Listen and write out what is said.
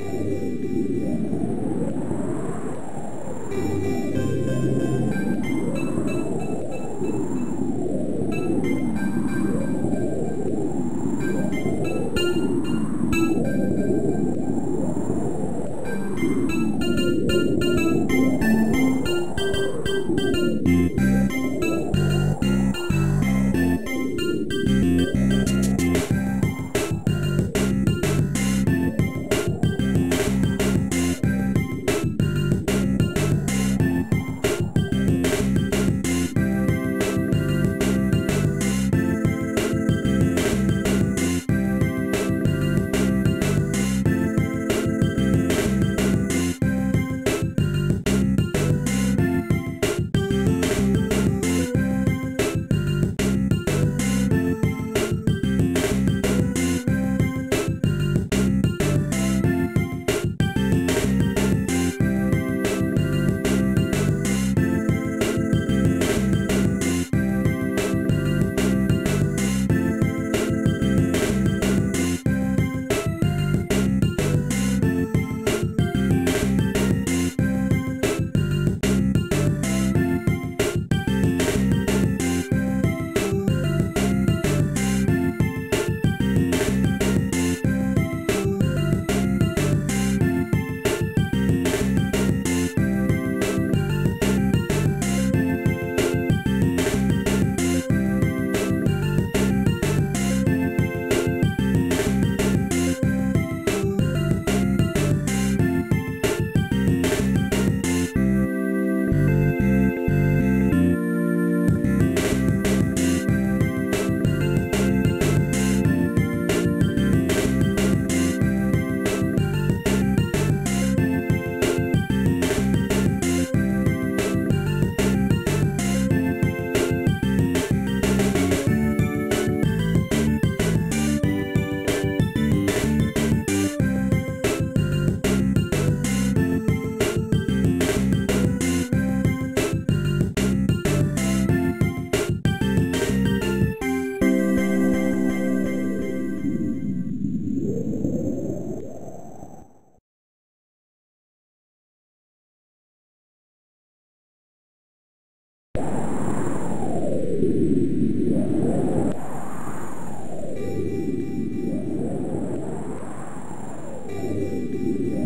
Ooh. Hallelujah.